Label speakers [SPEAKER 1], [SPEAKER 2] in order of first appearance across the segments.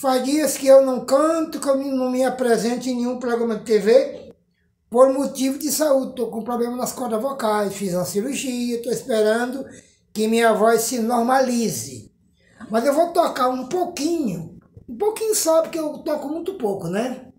[SPEAKER 1] Faz dias que eu não canto, que eu não me apresento em nenhum programa de TV por motivo de saúde. Estou com problema nas cordas vocais, fiz uma cirurgia, estou esperando que minha voz se normalize. Mas eu vou tocar um pouquinho, um pouquinho só, porque eu toco muito pouco, né?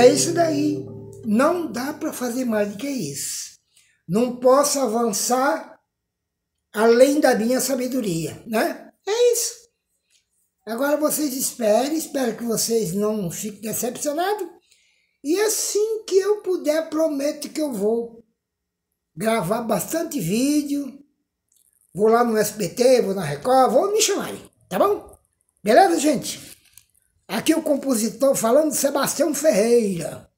[SPEAKER 1] É isso daí. Não dá para fazer mais do que isso. Não posso avançar além da minha sabedoria, né? É isso. Agora vocês esperem, espero que vocês não fiquem decepcionados. E assim que eu puder, prometo que eu vou gravar bastante vídeo. Vou lá no SBT, vou na Record, vou me chamarem, tá bom? Beleza, gente? Aqui o compositor falando Sebastião Ferreira.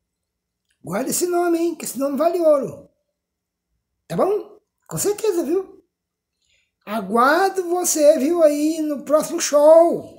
[SPEAKER 1] Guarda esse nome, hein? Que esse nome vale ouro. Tá bom? Com certeza, viu? Aguardo você, viu, aí no próximo show.